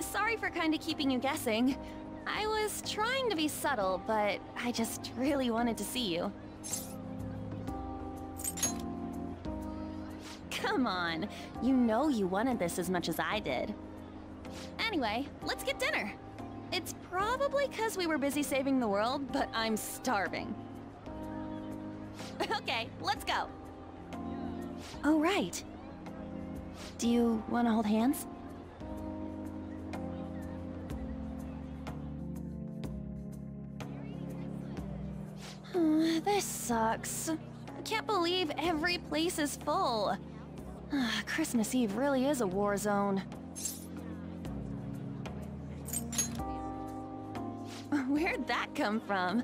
Sorry for kind of keeping you guessing. I was trying to be subtle, but I just really wanted to see you. Come on, you know you wanted this as much as I did. Anyway, let's get dinner. It's probably because we were busy saving the world, but I'm starving. okay, let's go. Oh, right. Do you want to hold hands? This sucks. I can't believe every place is full. Ah, Christmas Eve really is a war zone. Where'd that come from?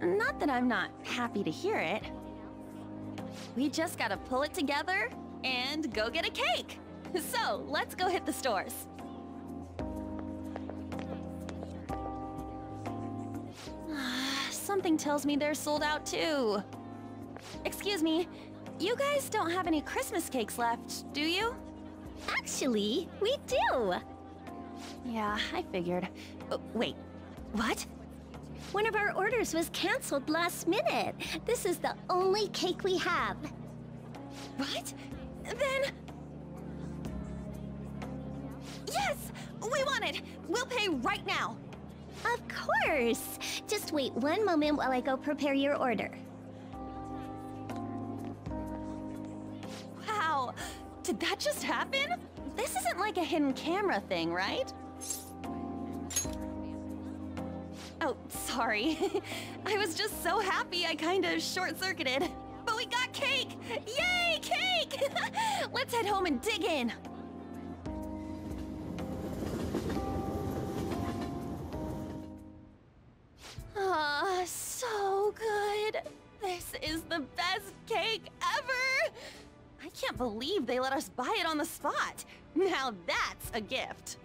Not that I'm not happy to hear it. We just gotta pull it together and go get a cake. So, let's go hit the stores. Something tells me they're sold out too. Excuse me, you guys don't have any Christmas cakes left, do you? Actually, we do! Yeah, I figured. Uh, wait, what? One of our orders was cancelled last minute. This is the only cake we have. What? Then... Yes! We want it! We'll pay right now! Of course! Just wait one moment while I go prepare your order. Wow! Did that just happen? This isn't like a hidden camera thing, right? Oh, sorry. I was just so happy I kinda short-circuited. But we got cake! Yay, cake! Let's head home and dig in! Good! This is the best cake ever! I can't believe they let us buy it on the spot! Now that's a gift!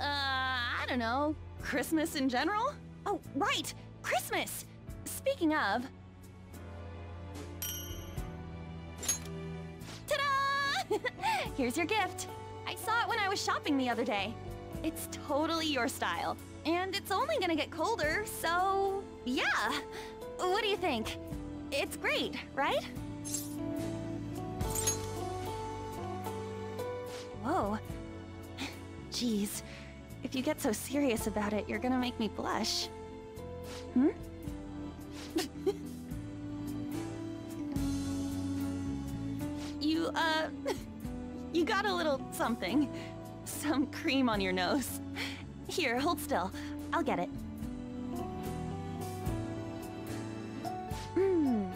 Uh, I don't know. Christmas in general? Oh, right! Christmas! Speaking of... Ta-da! Here's your gift. I saw it when I was shopping the other day. It's totally your style. And it's only gonna get colder, so... Yeah! What do you think? It's great, right? Whoa. Jeez. If you get so serious about it, you're gonna make me blush. Hmm? you, uh... You got a little something. Some cream on your nose. Here, hold still. I'll get it. Mmm.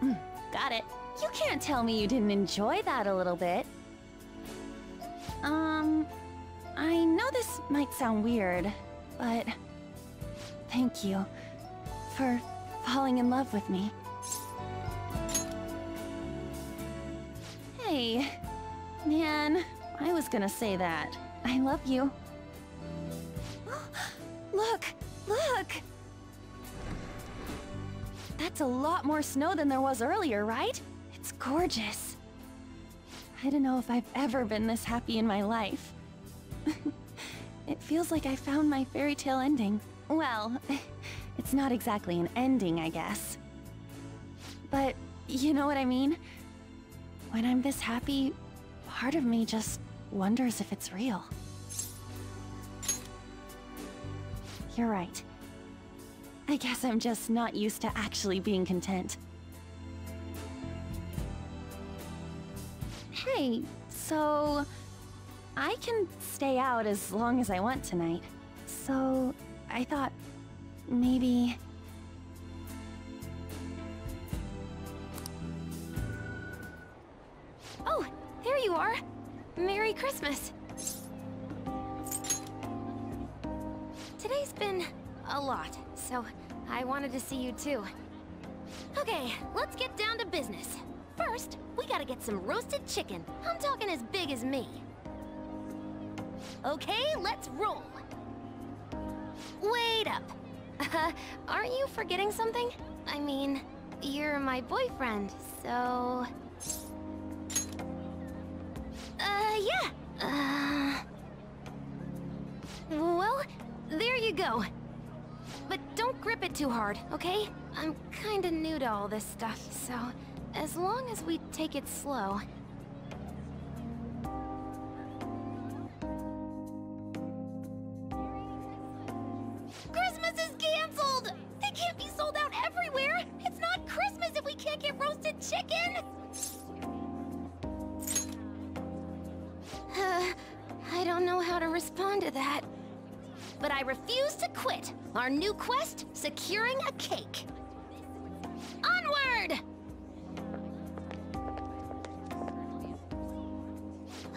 Mm, got it. You can't tell me you didn't enjoy that a little bit. Um... I know this might sound weird, but... Thank you for falling in love with me. Hey, man, I was gonna say that. I love you. That's a lot more snow than there was earlier, right? It's gorgeous. I don't know if I've ever been this happy in my life. it feels like I found my fairy tale ending. Well, it's not exactly an ending, I guess. But you know what I mean? When I'm this happy, part of me just wonders if it's real. You're right. I guess I'm just not used to actually being content. Hey, so... I can stay out as long as I want tonight. So, I thought... maybe... Oh, there you are! Merry Christmas! so I wanted to see you too. Okay, let's get down to business. First, we gotta get some roasted chicken. I'm talking as big as me. Okay, let's roll. Wait up. Uh, aren't you forgetting something? I mean, you're my boyfriend, so... Uh, yeah. Uh... Well, there you go. Grip it too hard, okay? I'm kinda new to all this stuff, so as long as we take it slow. Christmas is canceled! They can't be sold out everywhere! It's not Christmas if we can't get roasted chicken! I don't know how to respond to that. But I refuse to quit. Our new quest, securing a cake. Onward!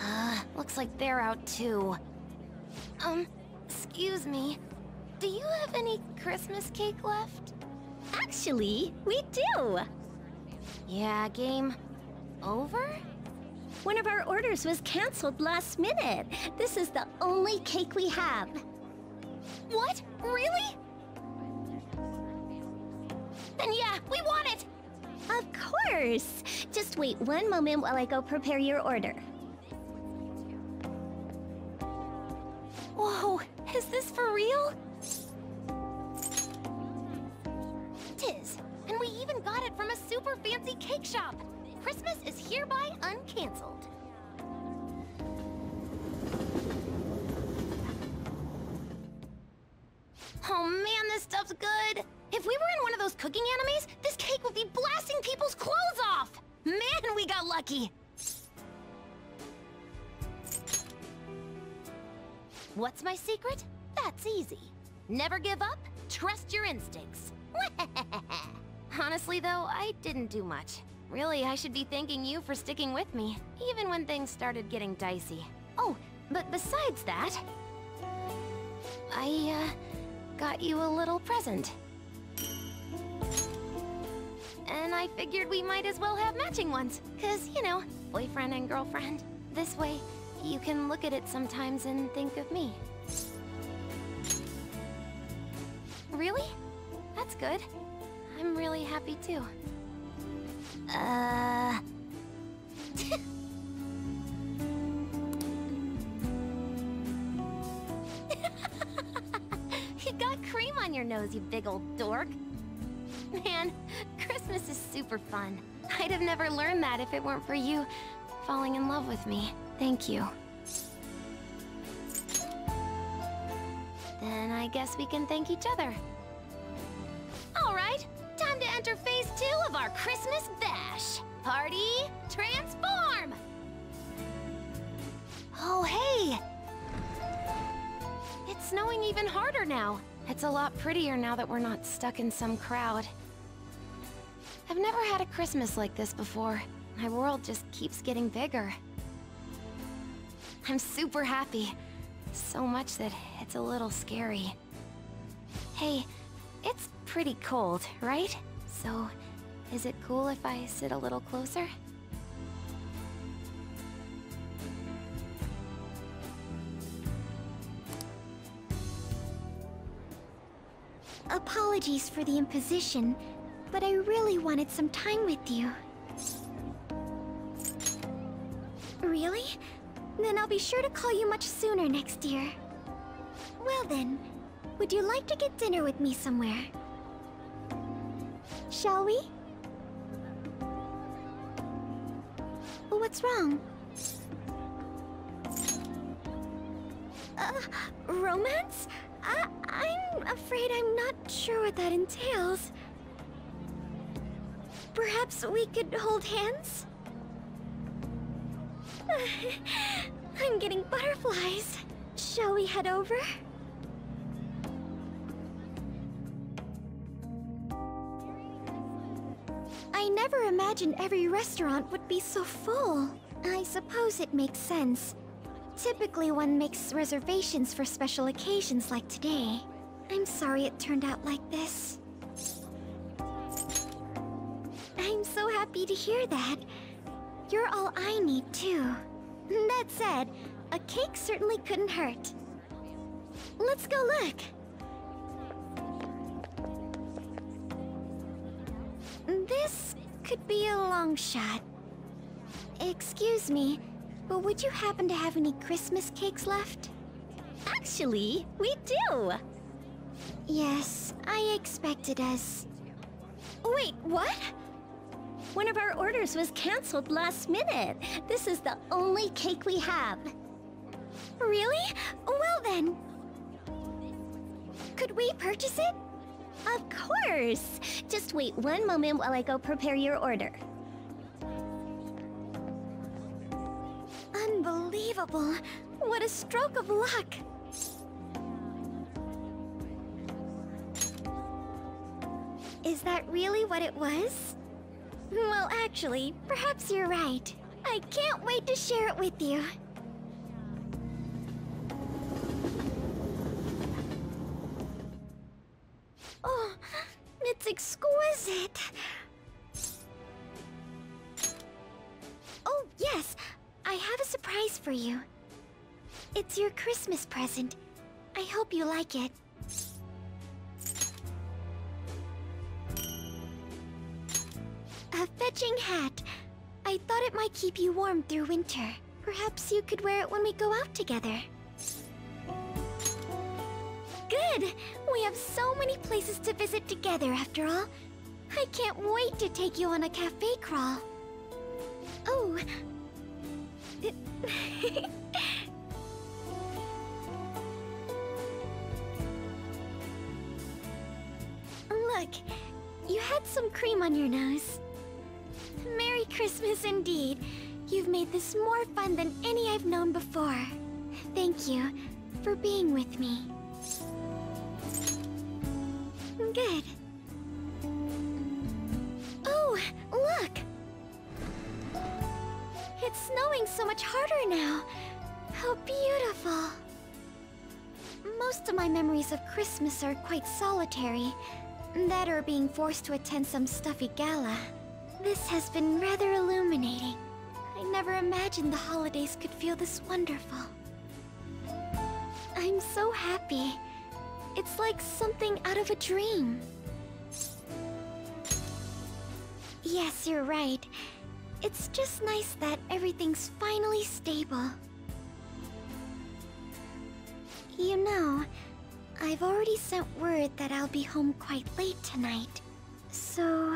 Uh, looks like they're out too. Um, excuse me. Do you have any Christmas cake left? Actually, we do. Yeah, game over? One of our orders was canceled last minute. This is the only cake we have. What? Really? Then yeah, we want it! Of course! Just wait one moment while I go prepare your order. Whoa, is this for real? Tis, and we even got it from a super fancy cake shop. Christmas is hereby uncancelled. Oh man, this stuff's good! If we were in one of those cooking animes, this cake would be blasting people's clothes off! Man, we got lucky! What's my secret? That's easy. Never give up, trust your instincts. Honestly though, I didn't do much. Really, I should be thanking you for sticking with me, even when things started getting dicey. Oh, but besides that... I, uh, got you a little present. And I figured we might as well have matching ones, cause, you know, boyfriend and girlfriend. This way, you can look at it sometimes and think of me. Really? That's good. I'm really happy too. Uh... your nose, you big old dork. Man, Christmas is super fun. I'd have never learned that if it weren't for you falling in love with me. Thank you. Then I guess we can thank each other. All right, time to enter phase two of our Christmas bash. Party, transform! Oh, hey! It's snowing even harder now. It's a lot prettier now that we're not stuck in some crowd. I've never had a Christmas like this before. My world just keeps getting bigger. I'm super happy. So much that it's a little scary. Hey, it's pretty cold, right? So, is it cool if I sit a little closer? Apologies for the imposition, but I really wanted some time with you. Really? Then I'll be sure to call you much sooner next year. Well then, would you like to get dinner with me somewhere? Shall we? What's wrong? Uh, romance? I I'm afraid I'm not sure what that entails. Perhaps we could hold hands? I'm getting butterflies. Shall we head over? I never imagined every restaurant would be so full. I suppose it makes sense. Typically, one makes reservations for special occasions like today. I'm sorry it turned out like this. I'm so happy to hear that. You're all I need, too. That said, a cake certainly couldn't hurt. Let's go look. This could be a long shot. Excuse me, but would you happen to have any Christmas cakes left? Actually, we do! Yes, I expected us. Wait, what? One of our orders was cancelled last minute. This is the only cake we have. Really? Well then. Could we purchase it? Of course! Just wait one moment while I go prepare your order. Unbelievable. What a stroke of luck. Is that really what it was? Well, actually, perhaps you're right. I can't wait to share it with you. Oh, it's exquisite. Oh, yes. I have a surprise for you. It's your Christmas present. I hope you like it. Keep you warm through winter. Perhaps you could wear it when we go out together. Good! We have so many places to visit together after all. I can't wait to take you on a cafe crawl. Oh. Look, you had some cream on your nose. Merry Christmas indeed. You've made this more fun than any I've known before. Thank you for being with me. Good. Oh, look! It's snowing so much harder now. How beautiful. Most of my memories of Christmas are quite solitary. That or being forced to attend some stuffy gala. This has been rather illuminating. I never imagined the holidays could feel this wonderful. I'm so happy. It's like something out of a dream. Yes, you're right. It's just nice that everything's finally stable. You know, I've already sent word that I'll be home quite late tonight. So...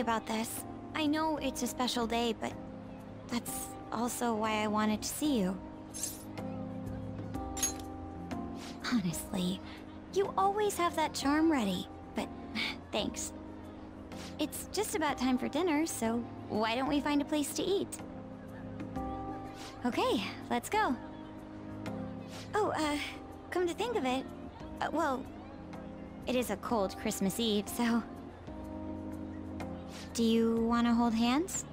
About this. I know it's a special day, but that's also why I wanted to see you. Honestly, you always have that charm ready, but thanks. It's just about time for dinner, so why don't we find a place to eat? Okay, let's go. Oh, uh, come to think of it, uh, well, it is a cold Christmas Eve, so... Do you want to hold hands?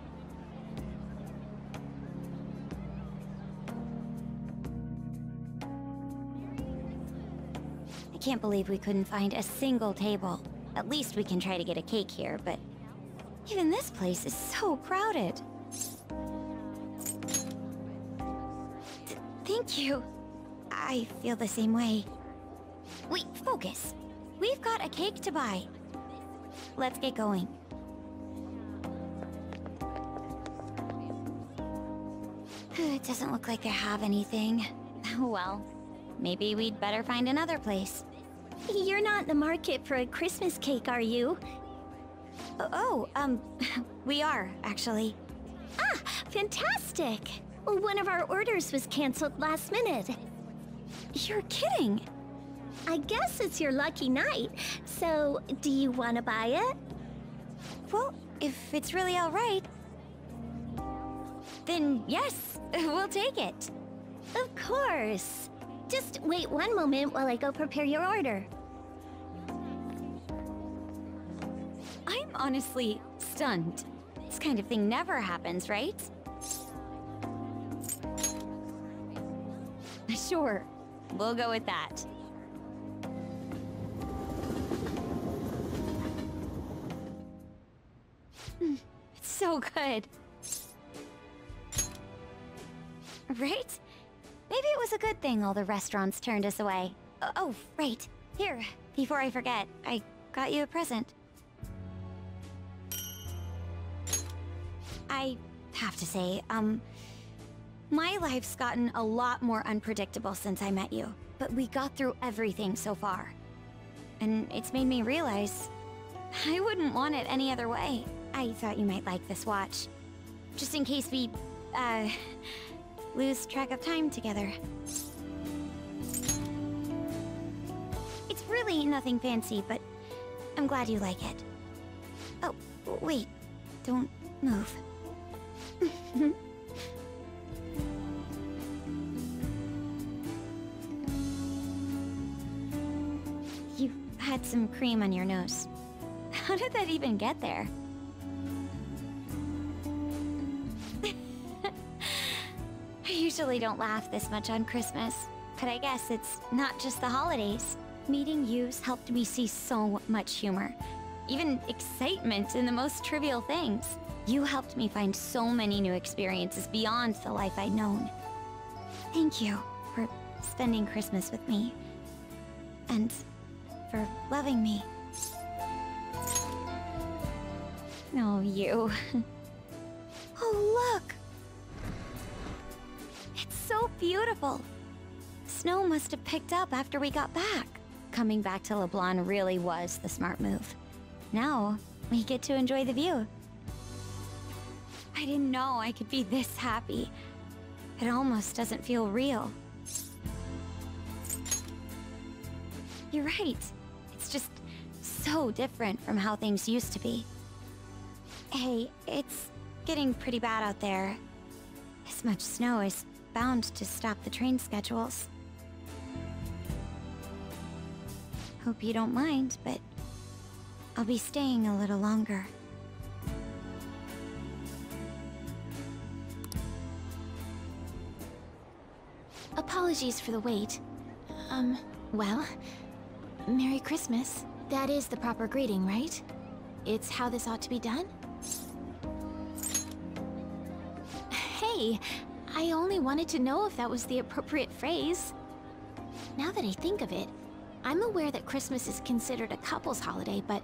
I can't believe we couldn't find a single table. At least we can try to get a cake here, but... Even this place is so crowded. Th thank you. I feel the same way. Wait, focus. We've got a cake to buy. Let's get going. It doesn't look like they have anything. Well, maybe we'd better find another place. You're not in the market for a Christmas cake, are you? Oh, um, we are, actually. Ah, fantastic! One of our orders was cancelled last minute. You're kidding! I guess it's your lucky night, so do you want to buy it? Well, if it's really alright, then yes, we'll take it. Of course. Just wait one moment while I go prepare your order. I'm honestly stunned. This kind of thing never happens, right? Sure, we'll go with that. It's so good. Right? Maybe it was a good thing all the restaurants turned us away. Uh, oh, right. Here, before I forget, I got you a present. I have to say, um, my life's gotten a lot more unpredictable since I met you, but we got through everything so far. And it's made me realize I wouldn't want it any other way. I thought you might like this watch. Just in case we, uh, lose track of time together. It's really nothing fancy, but I'm glad you like it. Oh, wait. Don't move. you had some cream on your nose. How did that even get there? Usually don't laugh this much on Christmas, but I guess it's not just the holidays. Meeting you's helped me see so much humor, even excitement in the most trivial things. You helped me find so many new experiences beyond the life I'd known. Thank you for spending Christmas with me. And for loving me. Oh, you. oh, look! Beautiful. Snow must have picked up after we got back. Coming back to Leblanc really was the smart move. Now, we get to enjoy the view. I didn't know I could be this happy. It almost doesn't feel real. You're right. It's just so different from how things used to be. Hey, it's getting pretty bad out there. This much snow is bound to stop the train schedules. Hope you don't mind, but I'll be staying a little longer. Apologies for the wait. Um, well, Merry Christmas. That is the proper greeting, right? It's how this ought to be done? Hey, I only wanted to know if that was the appropriate phrase. Now that I think of it, I'm aware that Christmas is considered a couple's holiday, but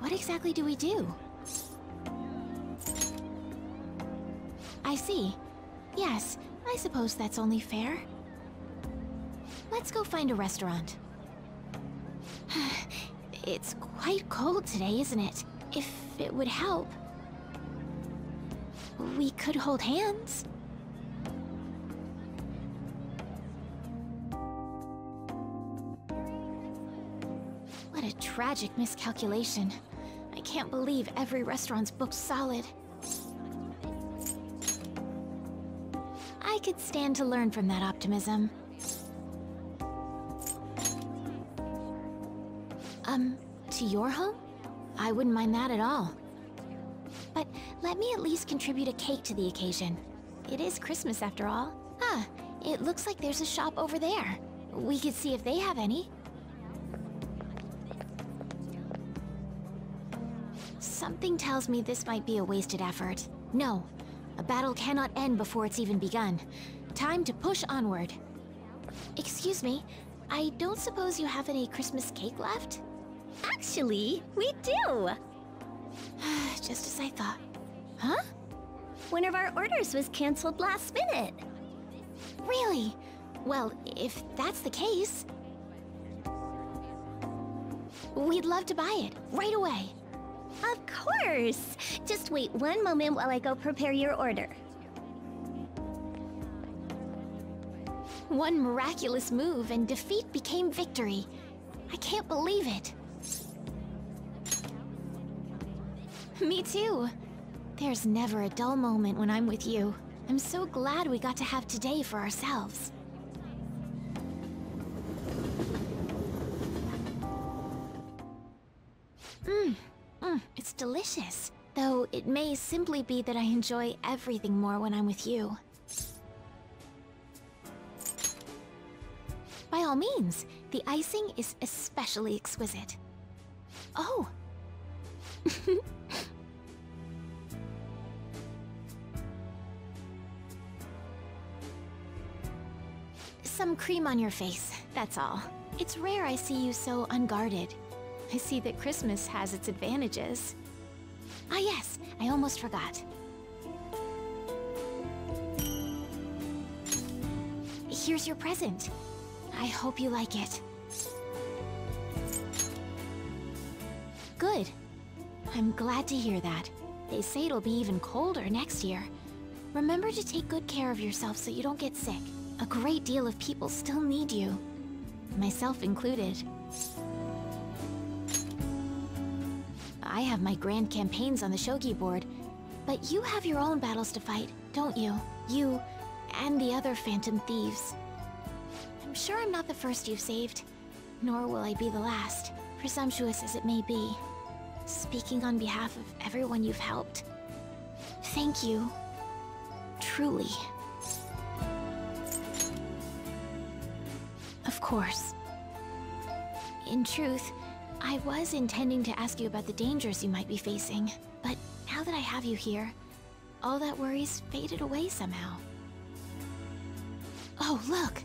what exactly do we do? I see. Yes, I suppose that's only fair. Let's go find a restaurant. it's quite cold today, isn't it? If it would help. We could hold hands. Tragic miscalculation. I can't believe every restaurant's booked solid. I could stand to learn from that optimism. Um, to your home? I wouldn't mind that at all. But let me at least contribute a cake to the occasion. It is Christmas after all. Ah, it looks like there's a shop over there. We could see if they have any. Something tells me this might be a wasted effort. No, a battle cannot end before it's even begun. Time to push onward. Excuse me, I don't suppose you have any Christmas cake left? Actually, we do! Just as I thought. Huh? One of our orders was canceled last minute. Really? Well, if that's the case... We'd love to buy it, right away. Of course! Just wait one moment while I go prepare your order. One miraculous move and defeat became victory. I can't believe it. Me too. There's never a dull moment when I'm with you. I'm so glad we got to have today for ourselves. Delicious. Though it may simply be that I enjoy everything more when I'm with you. By all means, the icing is especially exquisite. Oh! Some cream on your face, that's all. It's rare I see you so unguarded. I see that Christmas has its advantages. Ah yes, I almost forgot. Here's your present. I hope you like it. Good. I'm glad to hear that. They say it'll be even colder next year. Remember to take good care of yourself so you don't get sick. A great deal of people still need you. Myself included. I have my grand campaigns on the shogi board, but you have your own battles to fight, don't you? You and the other phantom thieves. I'm sure I'm not the first you've saved, nor will I be the last, presumptuous as it may be. Speaking on behalf of everyone you've helped, thank you. Truly. Of course. In truth, I was intending to ask you about the dangers you might be facing, but now that I have you here, all that worries faded away somehow. Oh, look!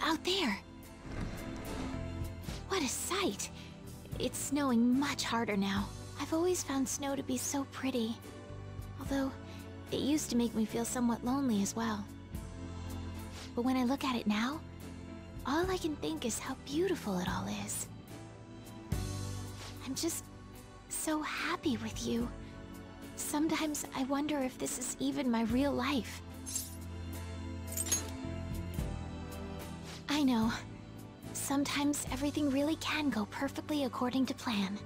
Out there! What a sight! It's snowing much harder now. I've always found snow to be so pretty. Although, it used to make me feel somewhat lonely as well. But when I look at it now, all I can think is how beautiful it all is. I'm just so happy with you. Sometimes I wonder if this is even my real life. I know. Sometimes everything really can go perfectly according to plan.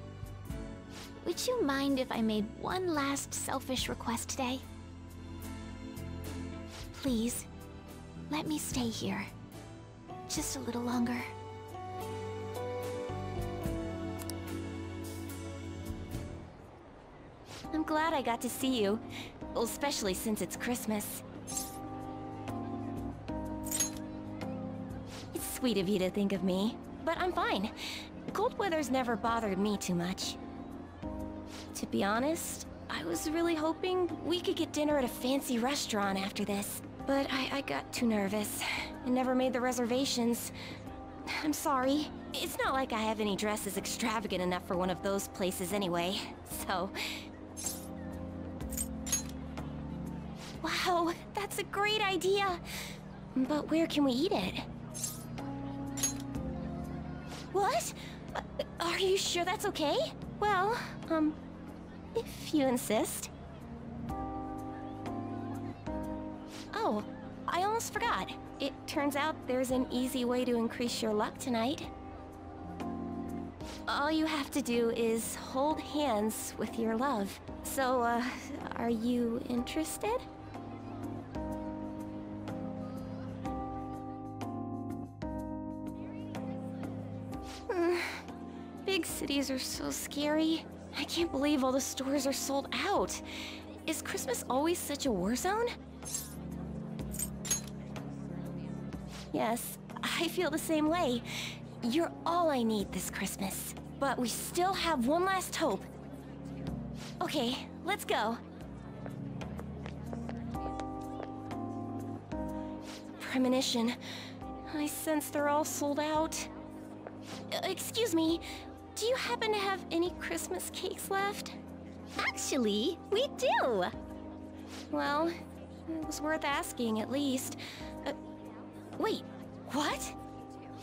Would you mind if I made one last selfish request today? Please, let me stay here. Just a little longer. Glad I got to see you. Especially since it's Christmas. It's sweet of you to think of me, but I'm fine. Cold weather's never bothered me too much. To be honest, I was really hoping we could get dinner at a fancy restaurant after this. But I, I got too nervous and never made the reservations. I'm sorry. It's not like I have any dresses extravagant enough for one of those places anyway, so... great idea! But where can we eat it? What? Uh, Are you sure that's okay? Well, um, if you insist. Oh, I almost forgot. It turns out there's an easy way to increase your luck tonight. All you have to do is hold hands with your love. So, uh, are you interested? Big cities are so scary. I can't believe all the stores are sold out. Is Christmas always such a war zone? Yes, I feel the same way. You're all I need this Christmas. But we still have one last hope. Okay, let's go. Premonition. I sense they're all sold out. Excuse me, do you happen to have any Christmas cakes left? Actually, we do! Well, it was worth asking at least. Uh, wait, what?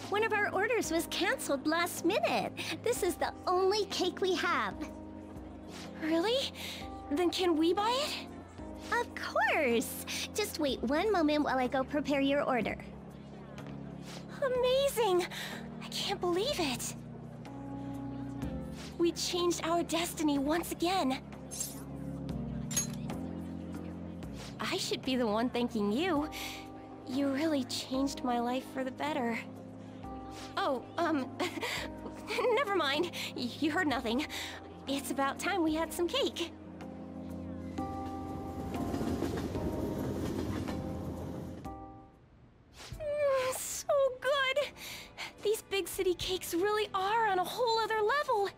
One of our orders was cancelled last minute. This is the only cake we have. Really? Then can we buy it? Of course! Just wait one moment while I go prepare your order. Amazing! I can't believe it! We changed our destiny once again. I should be the one thanking you. You really changed my life for the better. Oh, um, never mind. You heard nothing. It's about time we had some cake. Mm, so good! These big city cakes really are on a whole other level.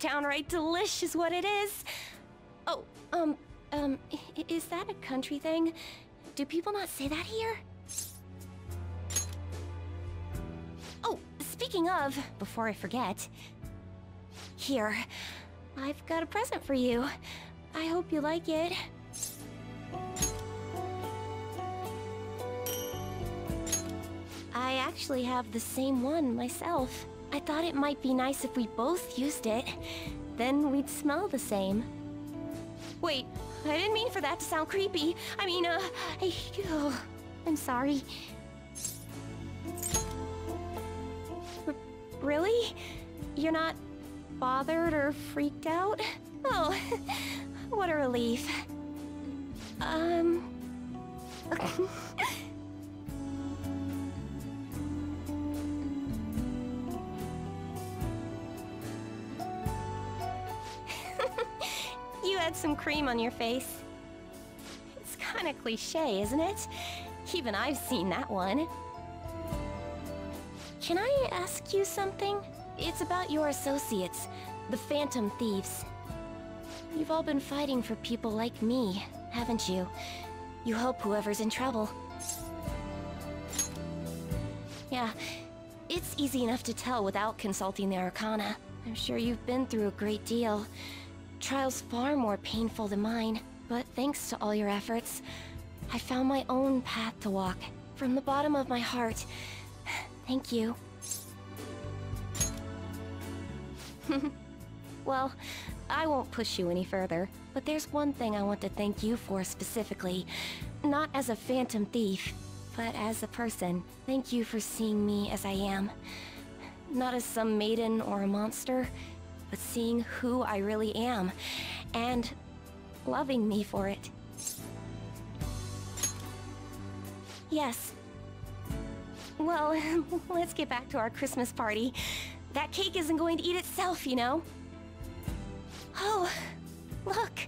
Downright delish is what it is. Oh, um, um, is that a country thing? Do people not say that here? Oh, speaking of, before I forget. Here, I've got a present for you. I hope you like it. I actually have the same one myself. I thought it might be nice if we both used it. Then we'd smell the same. Wait, I didn't mean for that to sound creepy. I mean, uh, I, oh, I'm sorry. R really? You're not bothered or freaked out? Oh, what a relief. Um... had some cream on your face. It's kinda cliche, isn't it? Even I've seen that one. Can I ask you something? It's about your associates, the Phantom Thieves. You've all been fighting for people like me, haven't you? You help whoever's in trouble. Yeah, it's easy enough to tell without consulting the Arcana. I'm sure you've been through a great deal. Trials far more painful than mine, but thanks to all your efforts, I found my own path to walk. From the bottom of my heart, thank you. well, I won't push you any further, but there's one thing I want to thank you for specifically. Not as a phantom thief, but as a person. Thank you for seeing me as I am. Not as some maiden or a monster, but seeing who I really am, and loving me for it. Yes. Well, let's get back to our Christmas party. That cake isn't going to eat itself, you know? Oh, look.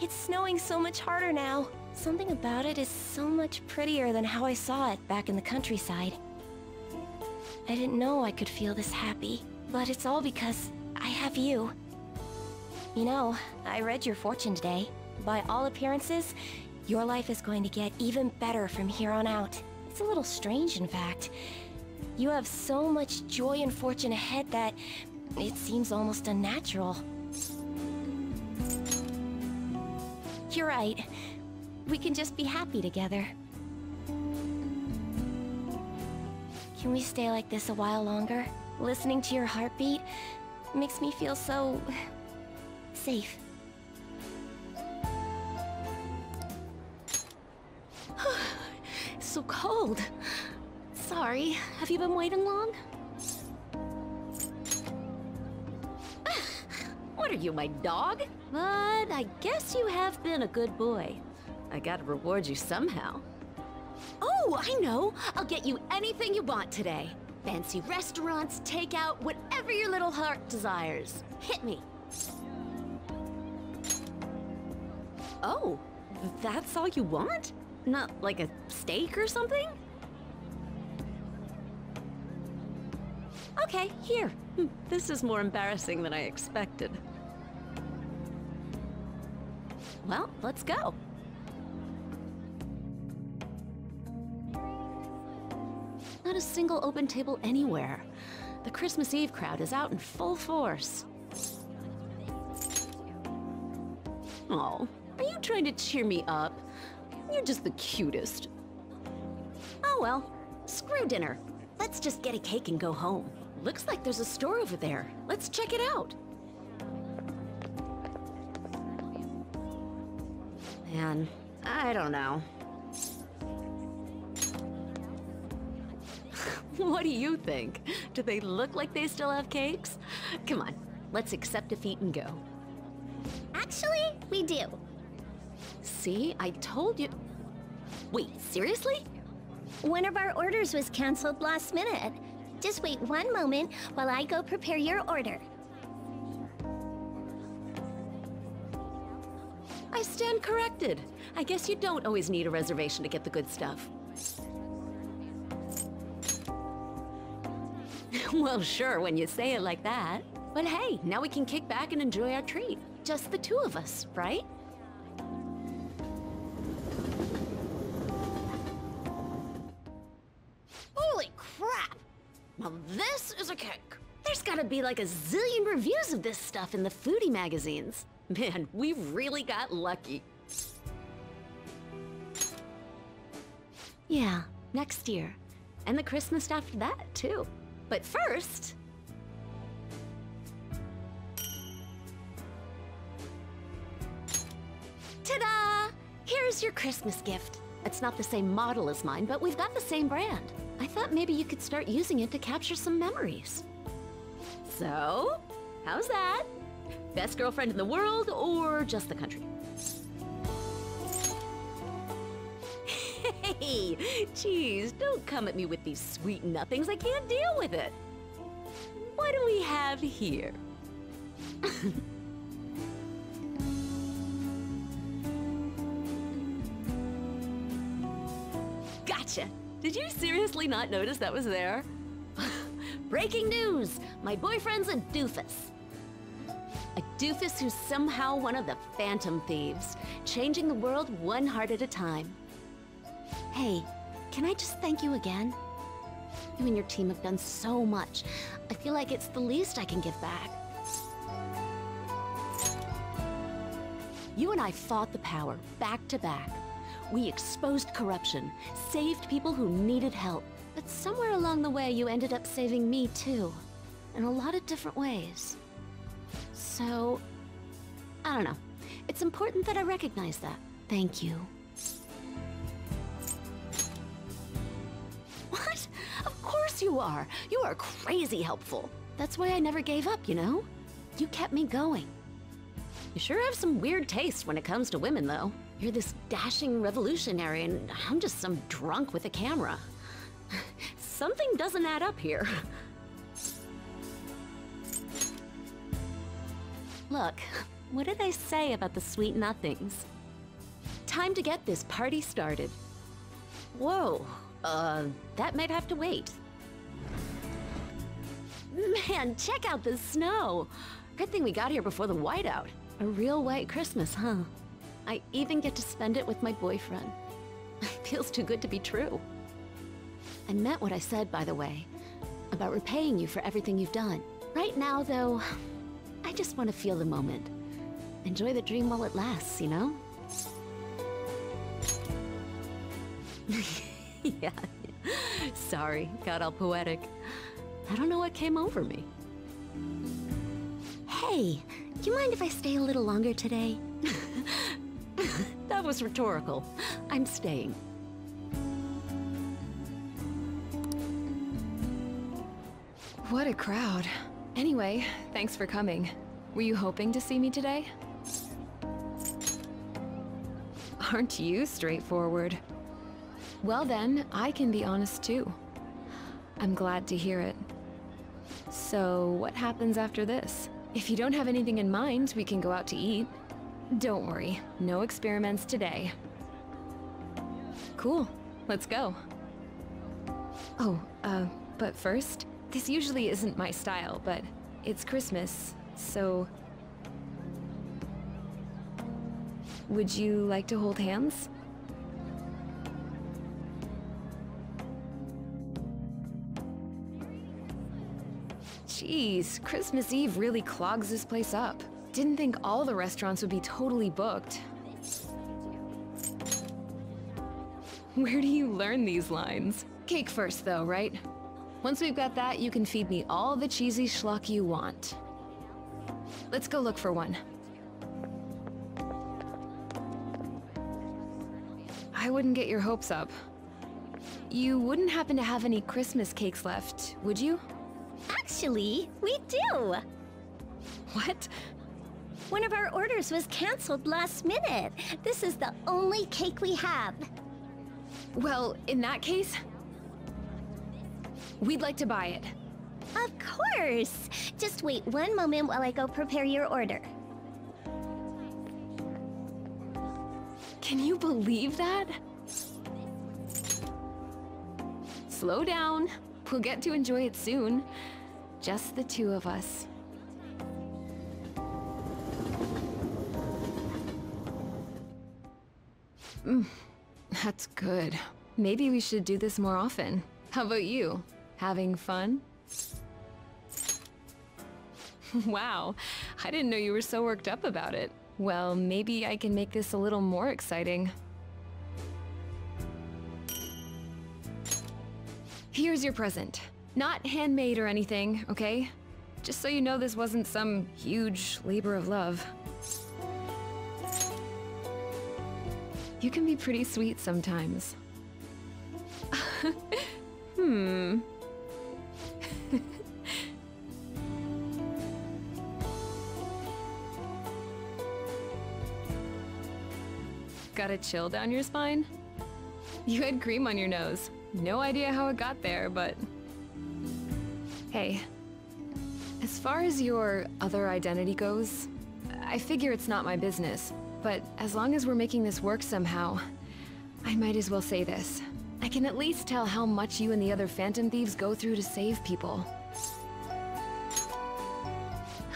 It's snowing so much harder now. Something about it is so much prettier than how I saw it back in the countryside. I didn't know I could feel this happy, but it's all because I have you. You know, I read your fortune today. By all appearances, your life is going to get even better from here on out. It's a little strange, in fact. You have so much joy and fortune ahead that it seems almost unnatural. You're right. We can just be happy together. Can we stay like this a while longer? Listening to your heartbeat makes me feel so... safe. so cold. Sorry, have you been waiting long? What are you, my dog? But I guess you have been a good boy. I gotta reward you somehow. Oh, I know! I'll get you anything you want today. Fancy restaurants, takeout, whatever your little heart desires. Hit me. Oh, that's all you want? Not like a steak or something? Okay, here. Hmm, This is more embarrassing than I expected. Well, let's go. Not a single open table anywhere. The Christmas Eve crowd is out in full force. Oh, are you trying to cheer me up? You're just the cutest. Oh well, screw dinner. Let's just get a cake and go home. Looks like there's a store over there. Let's check it out. Man, I don't know. what do you think? Do they look like they still have cakes? Come on, let's accept defeat and go. Actually, we do. See, I told you. Wait, seriously? One of our orders was canceled last minute. Just wait one moment while I go prepare your order. I stand corrected. I guess you don't always need a reservation to get the good stuff. well, sure, when you say it like that. But hey, now we can kick back and enjoy our treat. Just the two of us, right? Holy crap! Now this is a cake. There's gotta be like a zillion reviews of this stuff in the foodie magazines. Man, we really got lucky. Yeah, next year. And the Christmas after that, too. But first... Ta-da! Here's your Christmas gift. It's not the same model as mine, but we've got the same brand. I thought maybe you could start using it to capture some memories. So, how's that? Best girlfriend in the world, or just the country? Geez, don't come at me with these sweet nothings. I can't deal with it. What do we have here? gotcha. Did you seriously not notice that was there? Breaking news! My boyfriend's a doofus. A doofus who's somehow one of the Phantom Thieves, changing the world one heart at a time. Hey, can I just thank you again? You and your team have done so much. I feel like it's the least I can give back. You and I fought the power, back to back. We exposed corruption, saved people who needed help. But somewhere along the way, you ended up saving me too. In a lot of different ways. So, I don't know. It's important that I recognize that. Thank you. You are. You are crazy helpful. That's why I never gave up, you know? You kept me going. You sure have some weird taste when it comes to women, though. You're this dashing revolutionary, and I'm just some drunk with a camera. Something doesn't add up here. Look, what did I say about the sweet nothings? Time to get this party started. Whoa, uh, that might have to wait. Man, check out the snow! Good thing we got here before the whiteout. A real white Christmas, huh? I even get to spend it with my boyfriend. Feels too good to be true. I meant what I said, by the way, about repaying you for everything you've done. Right now, though, I just want to feel the moment. Enjoy the dream while it lasts, you know? yeah. Sorry, got all poetic. I don't know what came over me. Hey, do you mind if I stay a little longer today? that was rhetorical. I'm staying. What a crowd. Anyway, thanks for coming. Were you hoping to see me today? Aren't you straightforward? Well then, I can be honest too. I'm glad to hear it. So, what happens after this? If you don't have anything in mind, we can go out to eat. Don't worry, no experiments today. Cool, let's go. Oh, uh, but first, this usually isn't my style, but it's Christmas, so... Would you like to hold hands? Jeez, Christmas Eve really clogs this place up. Didn't think all the restaurants would be totally booked. Where do you learn these lines? Cake first though, right? Once we've got that, you can feed me all the cheesy schluck you want. Let's go look for one. I wouldn't get your hopes up. You wouldn't happen to have any Christmas cakes left, would you? Actually, we do! What? One of our orders was cancelled last minute. This is the only cake we have. Well, in that case, we'd like to buy it. Of course! Just wait one moment while I go prepare your order. Can you believe that? Slow down. We'll get to enjoy it soon. Just the two of us. Mm, that's good. Maybe we should do this more often. How about you? Having fun? wow, I didn't know you were so worked up about it. Well, maybe I can make this a little more exciting. Here's your present. Not handmade or anything, okay? Just so you know this wasn't some huge labor of love. You can be pretty sweet sometimes. hmm. Got a chill down your spine? You had cream on your nose. No idea how it got there, but... Hey, as far as your other identity goes, I figure it's not my business. But as long as we're making this work somehow, I might as well say this. I can at least tell how much you and the other Phantom Thieves go through to save people.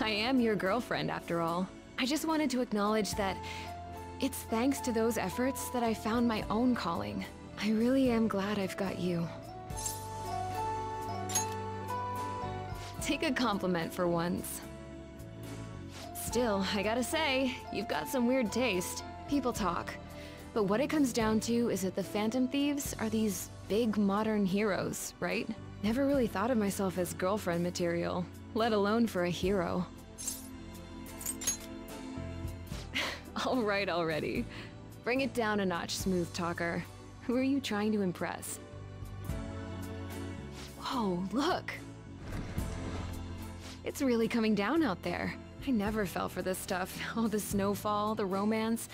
I am your girlfriend, after all. I just wanted to acknowledge that it's thanks to those efforts that I found my own calling. I really am glad I've got you. Take a compliment for once. Still, I gotta say, you've got some weird taste. People talk. But what it comes down to is that the Phantom Thieves are these big modern heroes, right? Never really thought of myself as girlfriend material, let alone for a hero. All right already. Bring it down a notch, smooth talker. Who are you trying to impress? Whoa, look! It's really coming down out there. I never fell for this stuff. All the snowfall, the romance.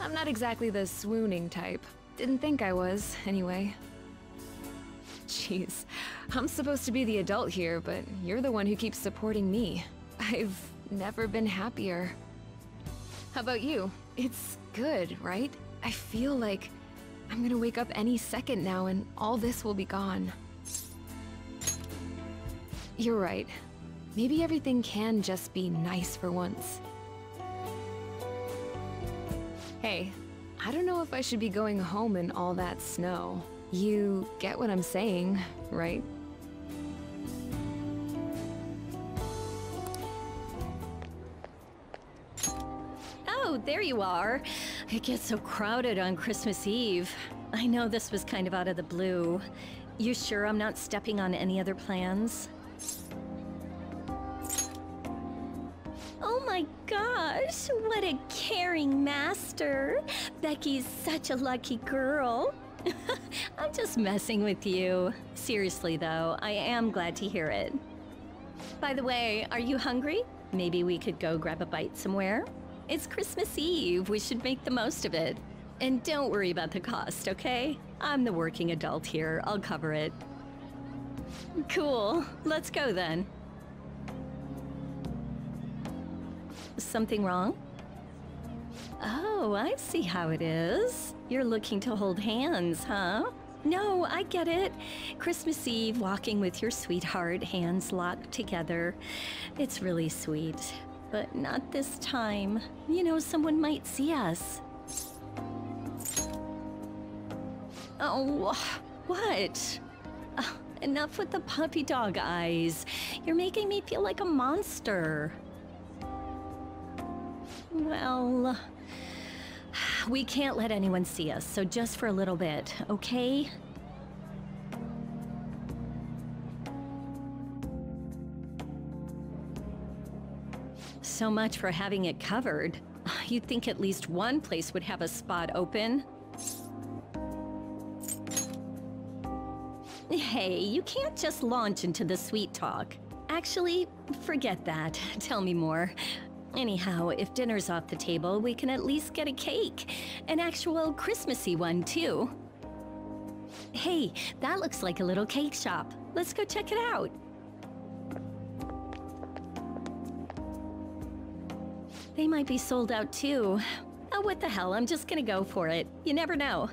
I'm not exactly the swooning type. Didn't think I was, anyway. Jeez, I'm supposed to be the adult here, but you're the one who keeps supporting me. I've never been happier. How about you? It's good, right? I feel like I'm gonna wake up any second now and all this will be gone. You're right. Maybe everything can just be nice for once. Hey, I don't know if I should be going home in all that snow. You get what I'm saying, right? There you are. It gets so crowded on Christmas Eve. I know this was kind of out of the blue. You sure I'm not stepping on any other plans? Oh my gosh, what a caring master. Becky's such a lucky girl. I'm just messing with you. Seriously though, I am glad to hear it. By the way, are you hungry? Maybe we could go grab a bite somewhere? It's Christmas Eve, we should make the most of it. And don't worry about the cost, okay? I'm the working adult here, I'll cover it. Cool, let's go then. Something wrong? Oh, I see how it is. You're looking to hold hands, huh? No, I get it. Christmas Eve, walking with your sweetheart, hands locked together. It's really sweet. But not this time. You know, someone might see us. Oh, what? Uh, enough with the puppy dog eyes. You're making me feel like a monster. Well, we can't let anyone see us, so just for a little bit, okay? So much for having it covered. You'd think at least one place would have a spot open. Hey, you can't just launch into the sweet talk. Actually, forget that. Tell me more. Anyhow, if dinner's off the table, we can at least get a cake. An actual Christmassy one, too. Hey, that looks like a little cake shop. Let's go check it out. They might be sold out too. Oh, what the hell, I'm just gonna go for it. You never know.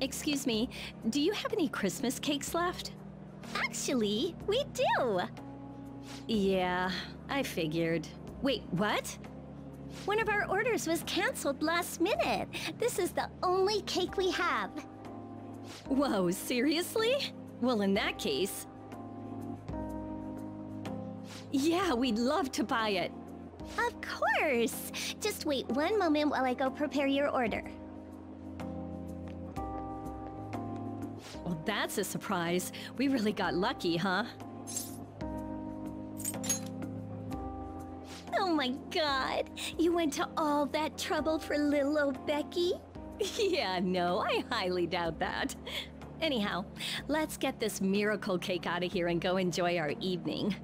Excuse me, do you have any Christmas cakes left? Actually, we do! Yeah, I figured. Wait, what? One of our orders was cancelled last minute. This is the only cake we have. Whoa, seriously? Well, in that case... Yeah, we'd love to buy it. Of course! Just wait one moment while I go prepare your order. Well, that's a surprise. We really got lucky, huh? Oh my god! You went to all that trouble for little old Becky? yeah, no, I highly doubt that. Anyhow, let's get this miracle cake out of here and go enjoy our evening.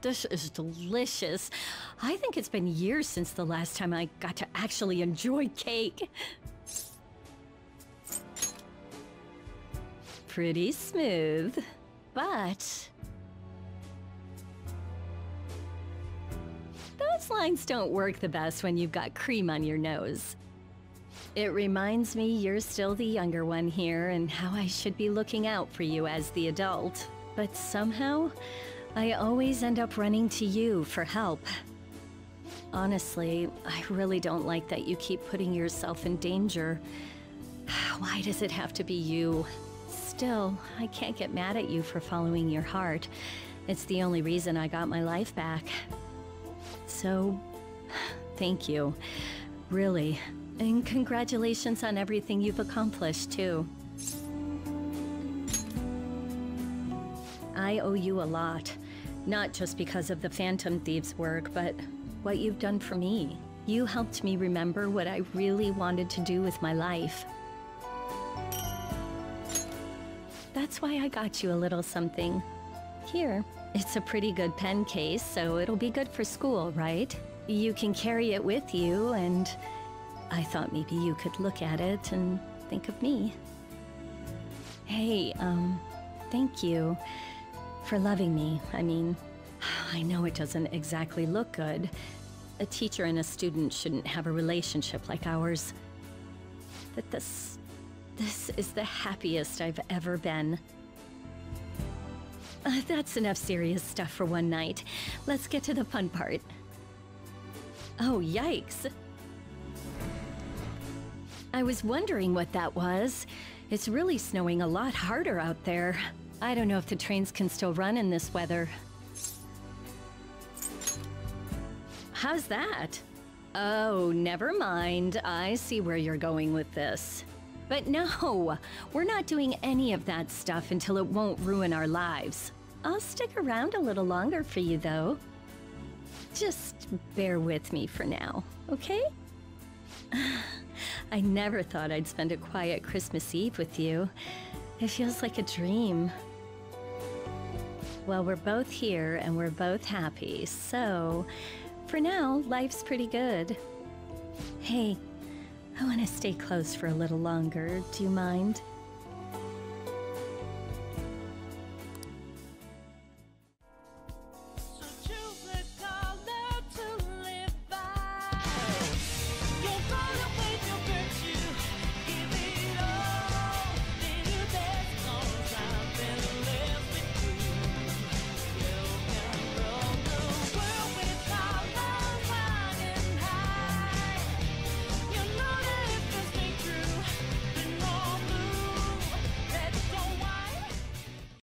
This is delicious. I think it's been years since the last time I got to actually enjoy cake. Pretty smooth, but... Those lines don't work the best when you've got cream on your nose. It reminds me you're still the younger one here and how I should be looking out for you as the adult. But somehow, I always end up running to you for help. Honestly, I really don't like that you keep putting yourself in danger. Why does it have to be you? Still, I can't get mad at you for following your heart. It's the only reason I got my life back. So, thank you. Really. And congratulations on everything you've accomplished, too. I owe you a lot. Not just because of the Phantom Thieves work, but what you've done for me. You helped me remember what I really wanted to do with my life. That's why I got you a little something. Here, it's a pretty good pen case, so it'll be good for school, right? You can carry it with you, and I thought maybe you could look at it and think of me. Hey, um, thank you for loving me. I mean, I know it doesn't exactly look good. A teacher and a student shouldn't have a relationship like ours. But this... this is the happiest I've ever been. Uh, that's enough serious stuff for one night. Let's get to the fun part. Oh, yikes. I was wondering what that was. It's really snowing a lot harder out there. I don't know if the trains can still run in this weather. How's that? Oh, never mind. I see where you're going with this. But no, we're not doing any of that stuff until it won't ruin our lives. I'll stick around a little longer for you, though. Just bear with me for now, okay? I never thought I'd spend a quiet Christmas Eve with you. It feels like a dream. Well, we're both here and we're both happy, so for now, life's pretty good. Hey, I want to stay close for a little longer. Do you mind?